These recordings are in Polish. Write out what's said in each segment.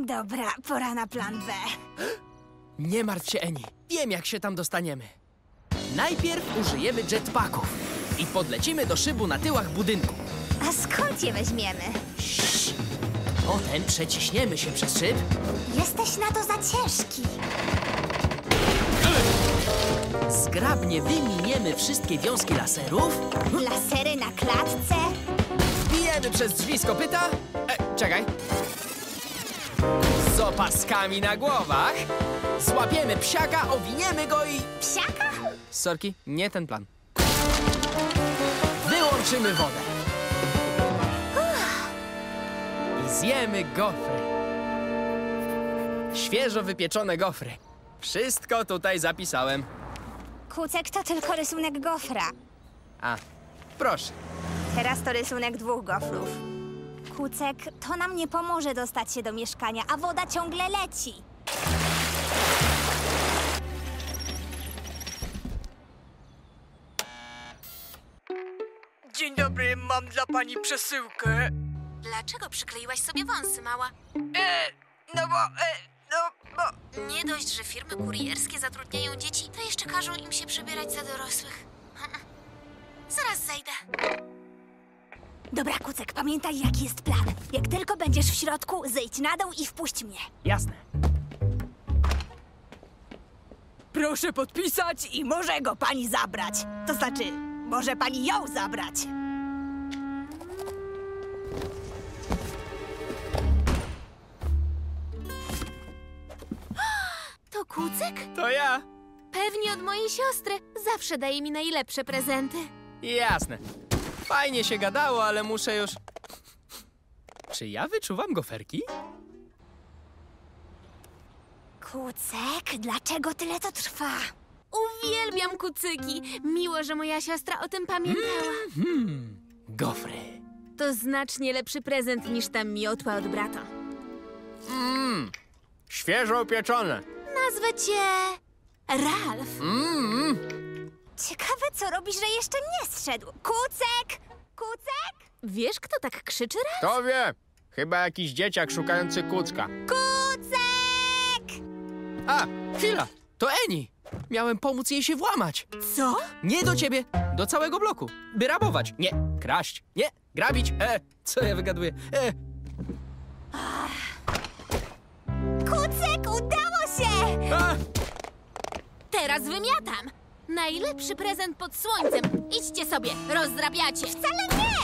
Dobra, pora na plan B. Nie martw się, Eni. Wiem, jak się tam dostaniemy. Najpierw użyjemy jetpacków i podlecimy do szybu na tyłach budynku. A skąd je weźmiemy? Potem przeciśniemy się przez szyb Jesteś na to za ciężki. Zgrabnie wyminiemy wszystkie wiązki laserów, Lasery na klatce? wbijemy przez drzwi z kopyta. E, czekaj. Opaskami na głowach. Złapiemy psiaka, owiniemy go i... Psiaka? Sorki, nie ten plan. Wyłączymy wodę. I zjemy gofry. Świeżo wypieczone gofry. Wszystko tutaj zapisałem. Kucek to tylko rysunek gofra. A, proszę. Teraz to rysunek dwóch gofrów. Kucek, to nam nie pomoże dostać się do mieszkania, a woda ciągle leci. Dzień dobry, mam dla pani przesyłkę. Dlaczego przykleiłaś sobie wąsy, mała? E, no bo, e, no bo... Nie dość, że firmy kurierskie zatrudniają dzieci, to jeszcze każą im się przebierać za dorosłych. Zaraz zejdę. Dobra, Kucek, pamiętaj, jaki jest plan. Jak tylko będziesz w środku, zejdź na dół i wpuść mnie. Jasne. Proszę podpisać i może go pani zabrać. To znaczy, może pani ją zabrać. To kucek? To ja. Pewnie od mojej siostry. Zawsze daje mi najlepsze prezenty. Jasne. Fajnie się gadało, ale muszę już... Czy ja wyczuwam goferki? Kucek, dlaczego tyle to trwa? Uwielbiam kucyki. Miło, że moja siostra o tym pamiętała. Gofry. To znacznie lepszy prezent niż ta miotła od brata. Świeżo upieczone. Nazwę cię... Ralf. Mm, Ciekawe, co robisz, że jeszcze nie zszedł. Kucek! Kucek! Wiesz, kto tak krzyczy, Ralf? To wie. Chyba jakiś dzieciak szukający kucka. Kucek! A, chwila. To Eni. Miałem pomóc jej się włamać. Co? Nie do ciebie, do całego bloku. By rabować. Nie, kraść. Nie, grabić. E, co ja wygaduję? E, Kucek, udało się! a, Teraz wymiatam. Najlepszy prezent pod słońcem. Idźcie sobie, rozdrabiacie. Wcale nie!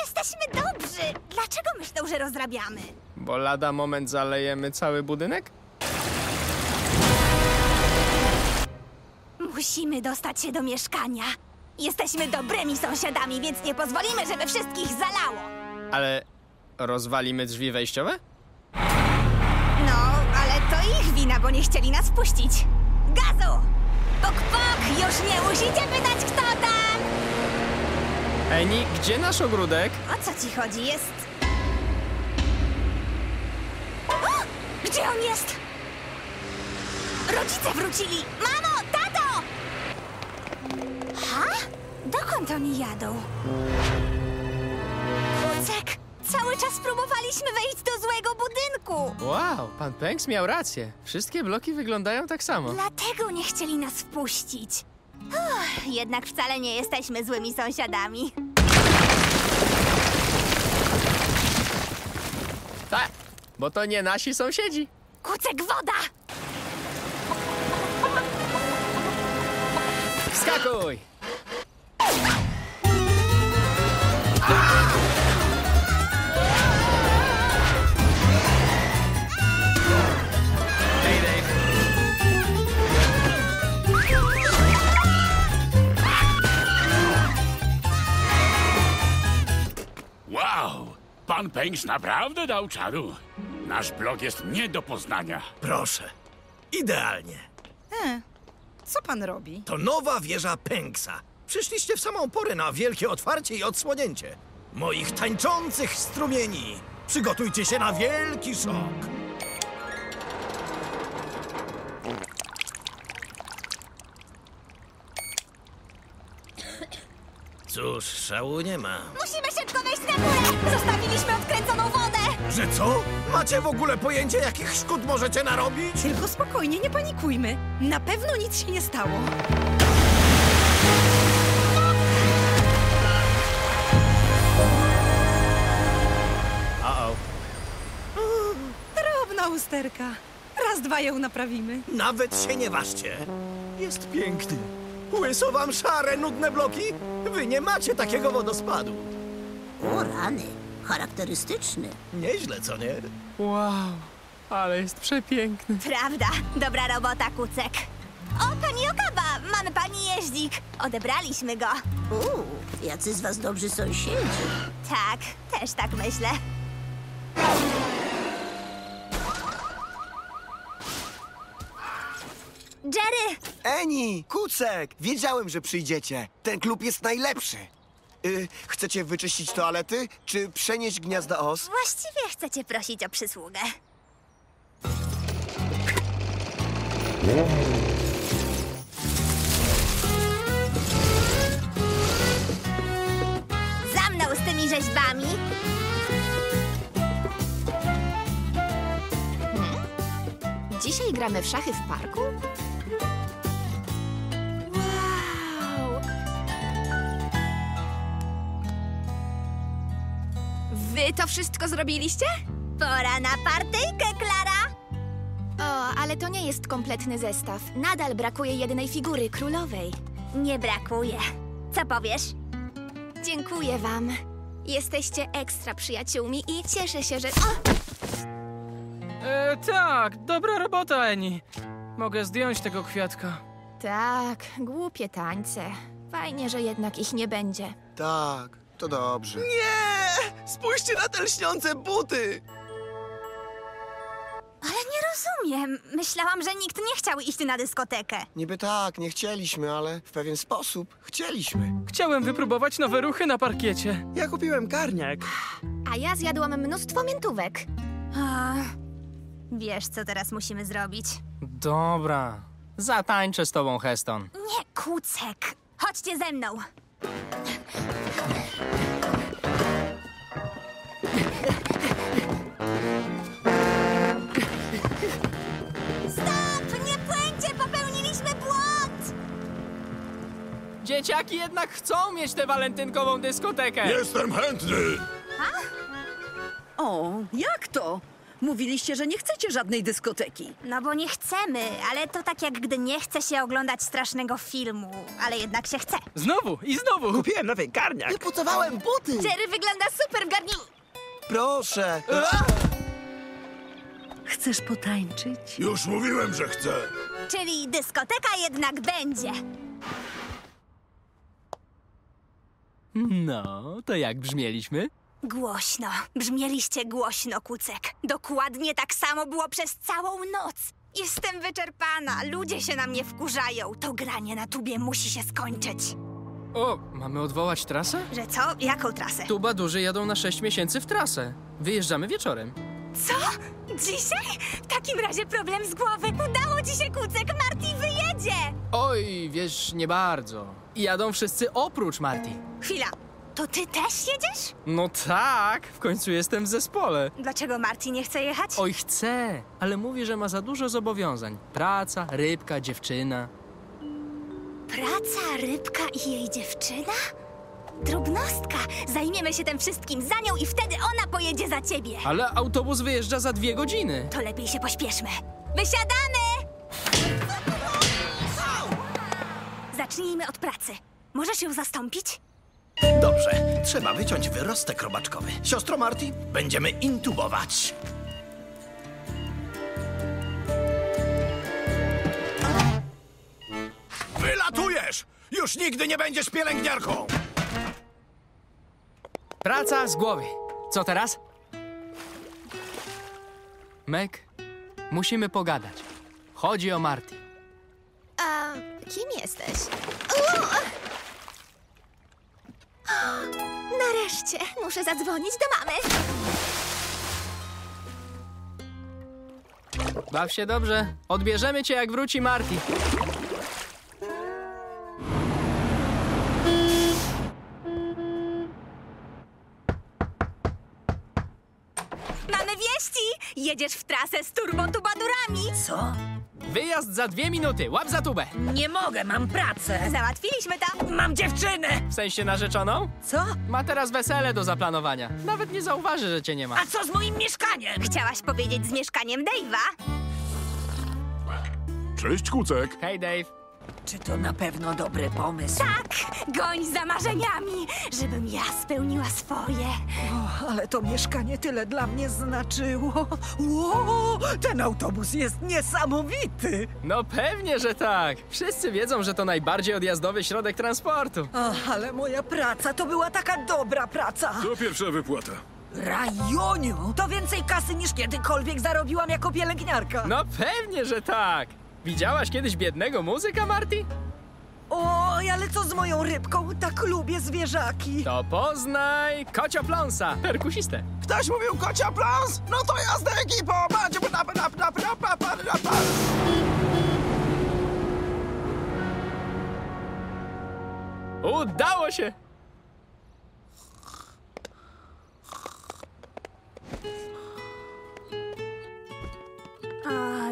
Jesteśmy dobrzy! Dlaczego myślą, że rozrabiamy? bo lada moment zalejemy cały budynek? Musimy dostać się do mieszkania. Jesteśmy dobrymi sąsiadami, więc nie pozwolimy, żeby wszystkich zalało. Ale rozwalimy drzwi wejściowe? No, ale to ich wina, bo nie chcieli nas puścić. Gazu! Pok, pok! Już nie musicie pytać, kto tam! Eni, gdzie nasz ogródek? O co ci chodzi? Jest... O! Gdzie on jest? Rodzice wrócili! Mamo, tato! Ha? Dokąd oni jadą? Kucek! Cały czas próbowaliśmy wejść do złego budynku! Wow, pan Penks miał rację. Wszystkie bloki wyglądają tak samo. Dlatego nie chcieli nas wpuścić. Uff, jednak wcale nie jesteśmy złymi sąsiadami. Tak, bo to nie nasi sąsiedzi. Kucek, woda! Wskakuj! Pan Pęks naprawdę dał czadu. Nasz blok jest nie do poznania. Proszę. Idealnie. Co pan robi? To nowa wieża Pęksa. Przyszliście w samą porę na wielkie otwarcie i odsłonięcie moich tańczących strumieni. Przygotujcie się na wielki szok. Cóż, szału nie ma. Musimy szybko wejść na górę! Zostawiliśmy odkręconą wodę! Że co? Macie w ogóle pojęcie, jakich szkód możecie narobić? Tylko spokojnie, nie panikujmy. Na pewno nic się nie stało. Drobna usterka. Raz, dwa ją naprawimy. Nawet się nie ważcie. Jest pięknie. Łyso wam szare, nudne bloki? Wy nie macie takiego wodospadu. O rany, charakterystyczny. Nieźle, co nie? Wow, ale jest przepiękny. Prawda, dobra robota, Kucek. O, pani Okaba, mamy pani jeździk. Odebraliśmy go. Uuu, jacy z was dobrzy sąsiedzi. Tak, też tak myślę. Jerry, Eni, Kucek! Wiedziałem, że przyjdziecie. Ten klub jest najlepszy. Y, chcecie wyczyścić toalety, czy przenieść gniazda os? właściwie chcę cię prosić o przysługę. Za mną z tymi rzeźbami. Dzisiaj gramy w szachy w parku? Wy to wszystko zrobiliście? Pora na partyjkę, Klara. O, ale to nie jest kompletny zestaw. Nadal brakuje jednej figury królowej. Nie brakuje. Co powiesz? Dziękuję wam. Jesteście ekstra przyjaciółmi i cieszę się, że... O! E, tak, dobra robota, Eni. Mogę zdjąć tego kwiatka. Tak, głupie tańce. Fajnie, że jednak ich nie będzie. Tak, to dobrze. Nie! Spójrzcie na te lśniące buty! Ale nie rozumiem. Myślałam, że nikt nie chciał iść na dyskotekę. Niby tak, nie chcieliśmy, ale w pewien sposób chcieliśmy. Chciałem wypróbować nowe ruchy na parkiecie. Ja kupiłem karniak. A ja zjadłam mnóstwo miętówek. Ach, wiesz, co teraz musimy zrobić? Dobra, zatańczę z tobą, Heston. Nie, kucek. Chodźcie ze mną. Dzieciaki jednak chcą mieć tę walentynkową dyskotekę. Jestem chętny! O, jak to? Mówiliście, że nie chcecie żadnej dyskoteki. No bo nie chcemy, ale to tak jak gdy nie chce się oglądać strasznego filmu, ale jednak się chce. Znowu i znowu. Kupiłem nowy karniak. Wypucowałem buty! Jerry wygląda super w garniu... Proszę! Chcesz potańczyć? Już mówiłem, że chcę. Czyli dyskoteka jednak będzie. No, to jak brzmieliśmy? Głośno. Brzmieliście głośno, Kucek. Dokładnie tak samo było przez całą noc. Jestem wyczerpana. Ludzie się na mnie wkurzają. To granie na tubie musi się skończyć. O, mamy odwołać trasę? Że co? Jaką trasę? Tuba duży jadą na 6 miesięcy w trasę. Wyjeżdżamy wieczorem. Co? Dzisiaj? W takim razie problem z głowy. Udało ci się, Kucek. Marty wyjedzie. Oj, wiesz, nie bardzo. Jadą wszyscy oprócz Marty. Chwila. To ty też jedziesz? No tak, w końcu jestem w zespole. Dlaczego Marty nie chce jechać? Oj, chcę, ale mówi, że ma za dużo zobowiązań. Praca, rybka, dziewczyna. Praca, rybka i jej dziewczyna? Drobnostka. Zajmiemy się tym wszystkim za nią i wtedy ona pojedzie za ciebie. Ale autobus wyjeżdża za dwie godziny. To lepiej się pośpieszmy. Wysiadamy! Zacznijmy od pracy. Możesz ją zastąpić? Dobrze, trzeba wyciąć wyrostek robaczkowy. Siostro Marty, będziemy intubować. Wylatujesz! Już nigdy nie będziesz pielęgniarką! Praca z głowy. Co teraz? Meg, musimy pogadać. Chodzi o Marty. A kim jesteś? Nareszcie muszę zadzwonić do mamy. Baw się dobrze. Odbierzemy cię, jak wróci Marty. Jedziesz w trasę z turbotubadurami. Co? Wyjazd za dwie minuty, łap za tubę. Nie mogę, mam pracę. Załatwiliśmy to. Mam dziewczynę! W sensie narzeczoną? Co? Ma teraz wesele do zaplanowania. Nawet nie zauważy, że cię nie ma. A co z moim mieszkaniem? Chciałaś powiedzieć z mieszkaniem Dave'a? Cześć, Kucek. Hej, Dave. Czy to na pewno dobry pomysł? Tak, goń za marzeniami, żebym ja spełniła swoje. O, ale to mieszkanie tyle dla mnie znaczyło. Ło, ten autobus jest niesamowity. No pewnie, że tak. Wszyscy wiedzą, że to najbardziej odjazdowy środek transportu. O, ale moja praca to była taka dobra praca. To pierwsza wypłata. Rajoniu, to więcej kasy niż kiedykolwiek zarobiłam jako pielęgniarka. No pewnie, że tak. Widziałaś kiedyś biednego muzyka, Marty? Oj, ale co z moją rybką? Tak lubię zwierzaki. To poznaj kociopląsa, perkusistę. Ktoś mówił kocia plans? No to jazda ekipo! Będzie na na na na na na na Udało się!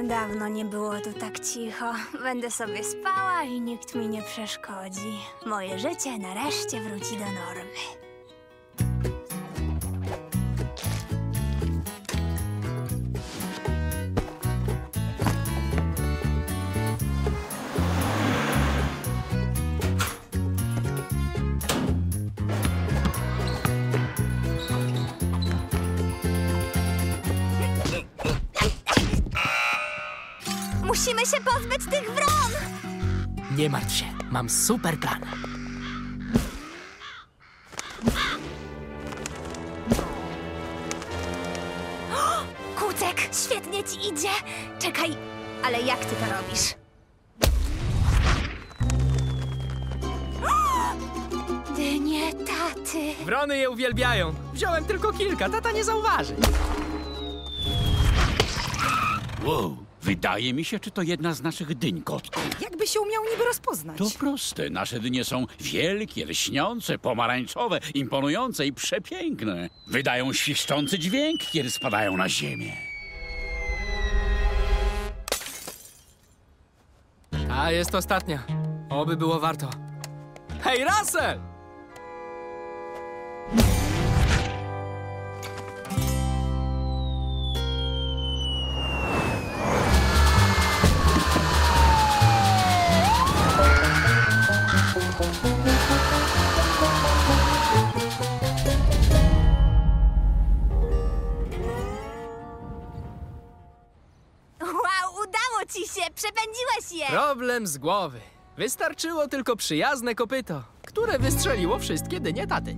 Dawno nie było tu tak cicho. Będę sobie spała i nikt mi nie przeszkodzi. Moje życie nareszcie wróci do normy. Się pozbyć tych wron! Nie martw się, mam super plan. Kucek, świetnie ci idzie. Czekaj, ale jak ty to robisz? Dynie taty. Wrony je uwielbiają. Wziąłem tylko kilka, tata nie zauważy. Wow, wydaje mi się, czy to jedna z naszych dyń, kotku. Jakby się umiał niby rozpoznać? To proste. Nasze dynie są wielkie, lśniące, pomarańczowe, imponujące i przepiękne. Wydają świszczący dźwięk, kiedy spadają na ziemię. A jest ostatnia. Oby było warto. Hej, Russell! Wow, udało ci się! Przepędziłeś je! Problem z głowy. Wystarczyło tylko przyjazne kopyto, które wystrzeliło wszystkie dynie taty.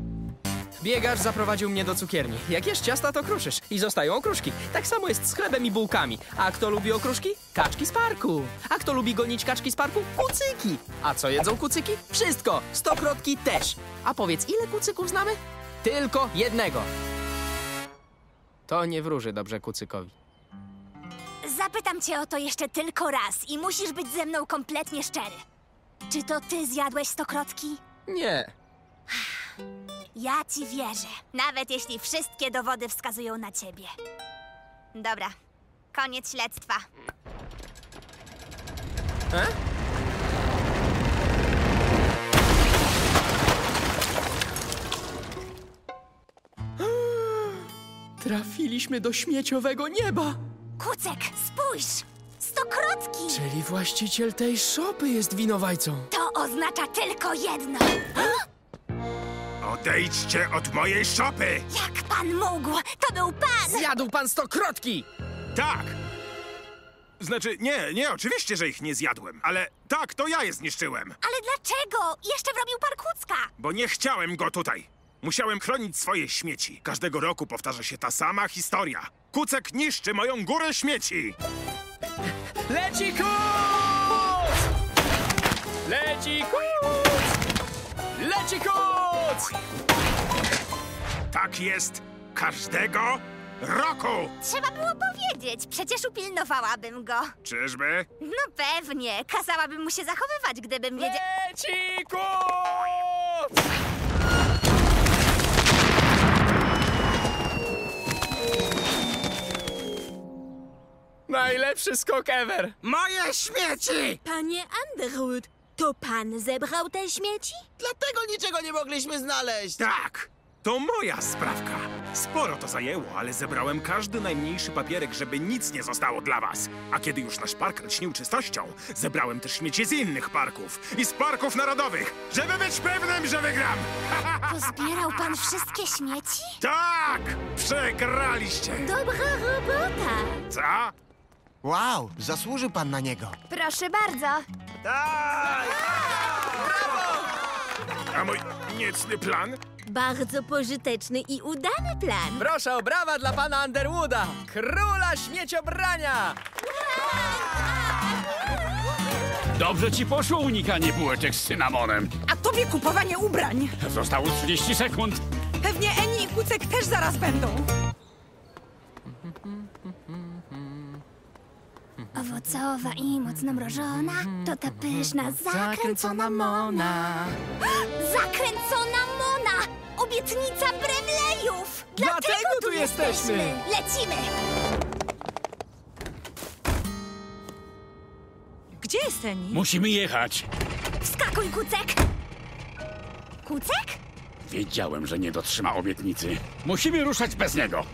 Biegacz zaprowadził mnie do cukierni. Jak jesz ciasta, to kruszysz i zostają okruszki. Tak samo jest z chlebem i bułkami. A kto lubi okruszki? Kaczki z parku. A kto lubi gonić kaczki z parku? Kucyki. A co jedzą kucyki? Wszystko. Stokrotki też. A powiedz, ile kucyków znamy? Tylko jednego. To nie wróży dobrze kucykowi. Zapytam cię o to jeszcze tylko raz i musisz być ze mną kompletnie szczery. Czy to ty zjadłeś stokrotki? Nie. Ja ci wierzę, nawet jeśli wszystkie dowody wskazują na ciebie. Dobra, koniec śledztwa. E? Trafiliśmy do śmieciowego nieba. Kucek, spójrz! Stokrotki! Czyli właściciel tej szopy jest winowajcą. To oznacza tylko jedno. Odejdźcie od mojej szopy! Jak pan mógł? To był pan! Zjadł pan stokrotki! Tak! Znaczy, nie, nie, oczywiście, że ich nie zjadłem, ale tak, to ja je zniszczyłem, Ale dlaczego? Jeszcze wrobił pan Kucka! bo nie chciałem go tutaj. Musiałem chronić swoje śmieci. Każdego roku powtarza się ta sama historia. Kucek niszczy moją górę śmieci! Leci kuc! Leci kuc! Leci kuc! Tak jest każdego roku! Trzeba było powiedzieć, przecież upilnowałabym go. Czyżby? No pewnie, kazałabym mu się zachowywać, gdybym wiedział... Leci kuc! Najlepszy skok ever! Moje śmieci! Panie Underwood, to pan zebrał te śmieci? Dlatego niczego nie mogliśmy znaleźć. Tak, to moja sprawka. Sporo to zajęło, ale zebrałem każdy najmniejszy papierek, żeby nic nie zostało dla was. A kiedy już nasz park lśnił czystością, zebrałem też śmieci z innych parków i z parków narodowych, żeby być pewnym, że wygram. Pozbierał pan wszystkie śmieci? Tak! Przegraliście! Dobra robota! Co? Wow, zasłużył pan na niego. Proszę bardzo. A mój niecny plan? Bardzo pożyteczny i udany plan. Proszę o brawa dla pana Underwooda, króla śmieciobrania! Dobrze ci poszło unikanie bułeczek z cynamonem. A tobie kupowanie ubrań. Zostało 30 sekund. Pewnie Eni i Kucek też zaraz będą. Owocowa i mocno mrożona, to ta pyszna, zakręcona mona. Zakręcona mona! Obietnica Bremlejów! Dlatego tu jesteśmy. Lecimy! Gdzie jest Eni? Musimy jechać. Wskakuj, Kucek! Kucek? Wiedziałem, że nie dotrzyma obietnicy. Musimy ruszać bez niego.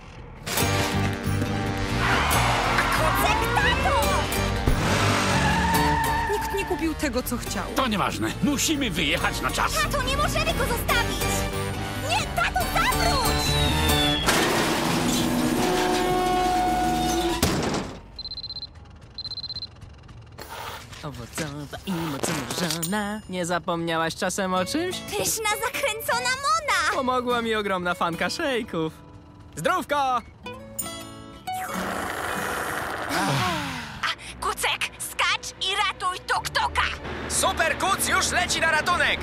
Tego, co chciał. To nieważne. Musimy wyjechać na czas. Tato, nie możemy go zostawić! Nie, tato, zawróć! Owocowa i mocno mrożona. Nie zapomniałaś czasem o czymś? Pyszna, zakręcona mona! Pomogła mi ogromna fanka szejków. Zdrówko! Już leci na ratunek!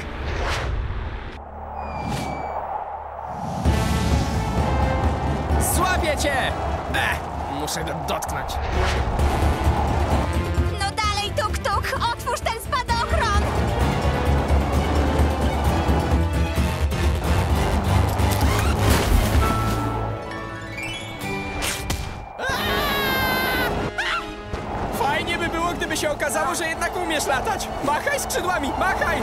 Złapię cię! Muszę go dotknąć. By było, gdyby się okazało, że jednak umiesz latać. Machaj skrzydłami, machaj!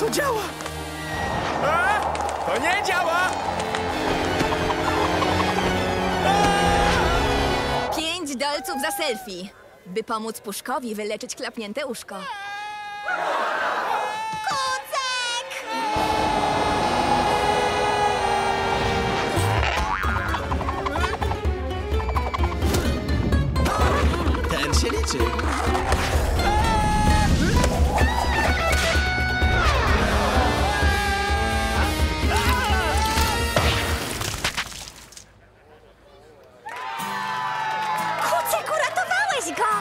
To działa! A? To nie działa! Pięć dolców za selfie, by pomóc Puszkowi wyleczyć klapnięte uszko. Liczy. Kucek, uratowałeś go!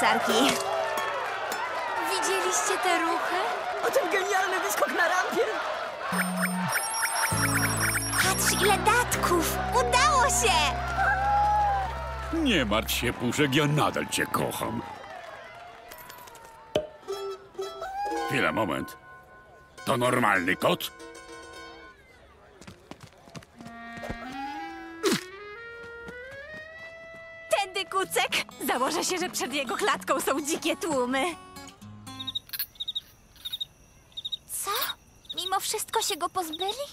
Sarki, widzieliście te ruchy? O ten genialny wyskok na rampie. Patrz, ile datków! Udało się! Nie martw się, Puszek, ja nadal cię kocham. Chwila, moment. To normalny kot? Tędy, Kucek! Założę się, że przed jego klatką są dzikie tłumy. Co? Mimo wszystko się go pozbyli?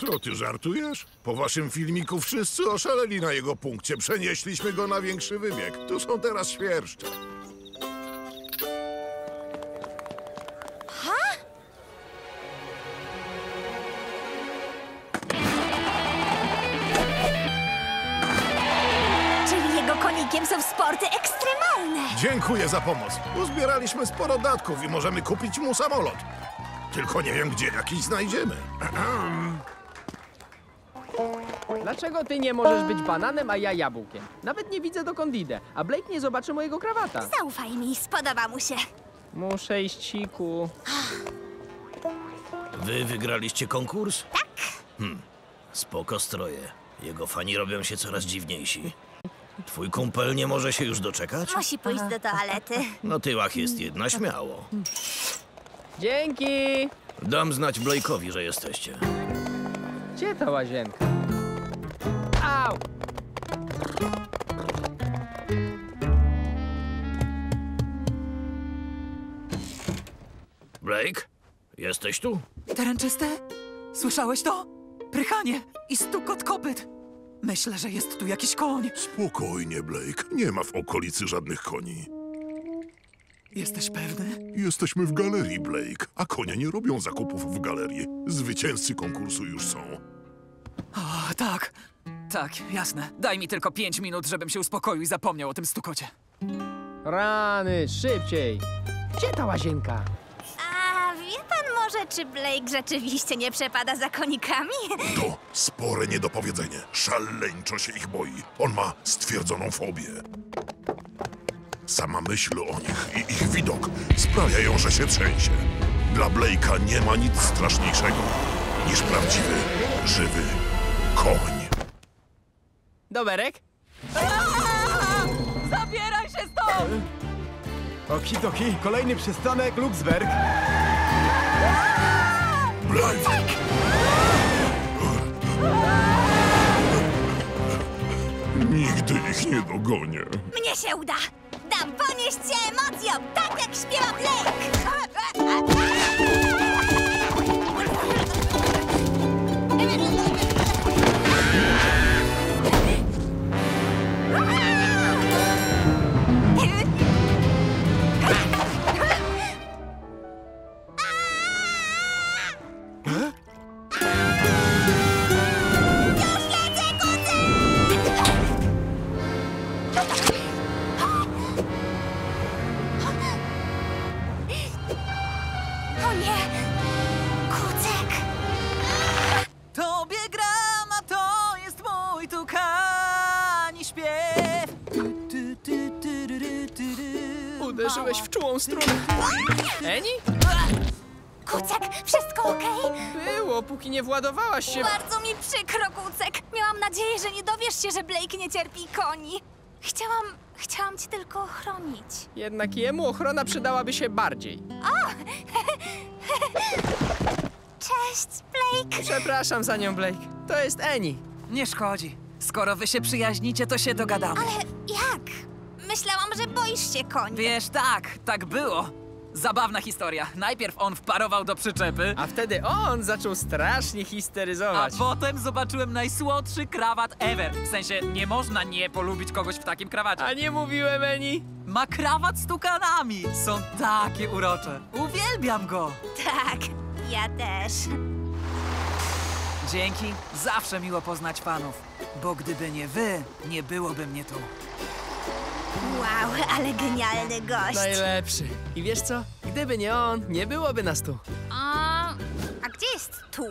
Co, ty żartujesz? Po waszym filmiku wszyscy oszaleli na jego punkcie. Przenieśliśmy go na większy wybieg. Tu są teraz świerszcze. Czyli jego konikiem są sporty ekstremalne. Dziękuję za pomoc. Uzbieraliśmy sporo datków i możemy kupić mu samolot. Tylko nie wiem, gdzie jakiś znajdziemy. Dlaczego ty nie możesz być bananem, a ja jabłkiem? Nawet nie widzę dokąd idę, a Blake nie zobaczy mojego krawata. Zaufaj mi, spodoba mu się. Muszę iść siku. Wy wygraliście konkurs? Tak. Hmm, spoko stroje. Jego fani robią się coraz dziwniejsi. Twój kumpel nie może się już doczekać? Musi pójść do toalety. Na tyłach jest jedna, śmiało. Dzięki! Dam znać Blake'owi, że jesteście. Gdzie ta łazienka? Blake, jesteś tu? Terenczyste? Słyszałeś to? Prychanie i stukot kopyt. Myślę, że jest tu jakiś koń. Spokojnie, Blake. Nie ma w okolicy żadnych koni. Jesteś pewny? Jesteśmy w galerii, Blake, a konie nie robią zakupów w galerii. Zwycięzcy konkursu już są. O, tak. Tak, jasne. Daj mi tylko pięć minut, żebym się uspokoił i zapomniał o tym stukocie. Rany, szybciej! Gdzie ta łazienka? Może, czy Blake rzeczywiście nie przepada za konikami? To spore niedopowiedzenie. Szaleńczo się ich boi. On ma stwierdzoną fobię. Sama myśl o nich i ich widok sprawiają, że się trzęsie. Dla Blake'a nie ma nic straszniejszego niż prawdziwy, żywy koń. Doberek? Zabieraj się stąd! Okidoki, kolejny przystanek Luxberg. Blake! Nigdy ich nie dogonię. Mnie się uda! Dam ponieść się emocjom, tak jak śpiewa Blake! Strunę. Eni? Kucek, wszystko okej? Było, póki nie władowałaś się. Bardzo mi przykro, Kucek. Miałam nadzieję, że nie dowiesz się, że Blake nie cierpi koni. Chciałam, chciałam cię tylko ochronić. Jednak jemu ochrona przydałaby się bardziej. Cześć, Blake. Przepraszam za nią, Blake. To jest Eni. Nie szkodzi. Skoro wy się przyjaźnicie, to się dogadamy. Ale jak? Myślałam, że boisz się koni. Wiesz, tak, tak było. Zabawna historia. Najpierw on wparował do przyczepy, A wtedy on zaczął strasznie a histeryzować. potem zobaczyłem najsłodszy krawat ever. W sensie, nie można nie polubić kogoś w takim krawacie. A nie mówiłem, Eni? Ma krawat z tukanami. Są takie urocze. Uwielbiam go. Tak, ja też. Dzięki. Zawsze miło poznać fanów. Bo gdyby nie wy, nie byłoby mnie tu. Wow, ale genialny gość. Najlepszy. I wiesz co? Gdyby nie on, nie byłoby nas tu. A, a gdzie jest tu?